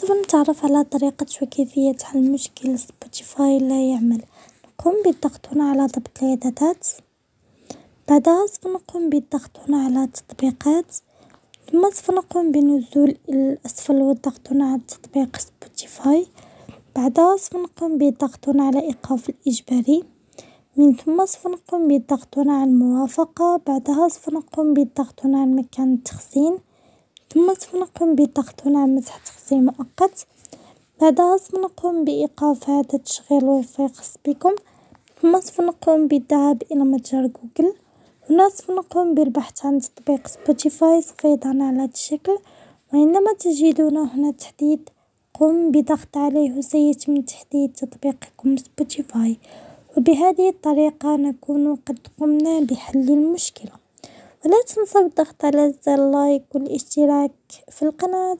سوف نتعرف على طريقة وكيفية حل مشكل سبوتيفاي لا يعمل، نقوم بالضغط هنا على ضبط الإعدادات، بعدها سوف نقوم بالضغط هنا على التطبيقات، ثم سوف نقوم بالنزول إلى الأسفل والضغط هنا على تطبيق سبوتيفاي، بعدها سوف نقوم بالضغط هنا على إيقاف الإجباري، من ثم سوف نقوم بالضغط هنا على الموافقة، بعدها سوف نقوم بالضغط هنا على مكان التخزين، ثم سوف نقوم هنا على مسح تخزين مؤقت، بعدها سوف نقوم بإيقاف إعادة تشغيل واي فاي خاص بكم، ثم سوف نقوم بالذهاب إلى متجر جوجل، هنا سوف نقوم بالبحث عن تطبيق سبوتيفاي سوف يظهر لنا على هذا الشكل، وعندما تجدون هنا تحديد قم بضغط عليه وسيتم تحديد تطبيقكم سبوتيفاي، وبهذه الطريقة نكون قد قمنا بحل المشكلة، ولا تنسوا الضغط على زر لايك والاشتراك في القناة.